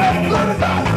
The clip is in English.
I'm go, let's